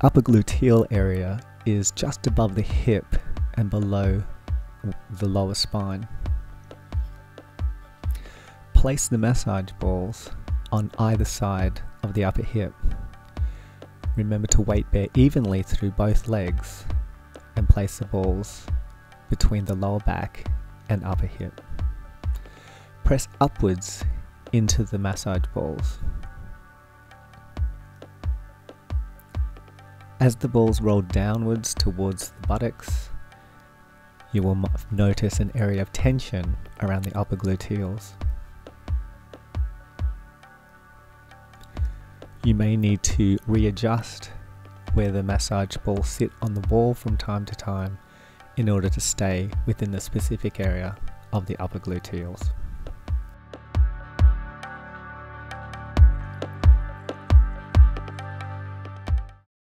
upper gluteal area is just above the hip and below the lower spine. Place the massage balls on either side of the upper hip. Remember to weight bear evenly through both legs and place the balls between the lower back and upper hip. Press upwards into the massage balls. As the balls roll downwards towards the buttocks, you will notice an area of tension around the upper gluteals. You may need to readjust where the massage balls sit on the wall from time to time in order to stay within the specific area of the upper gluteals.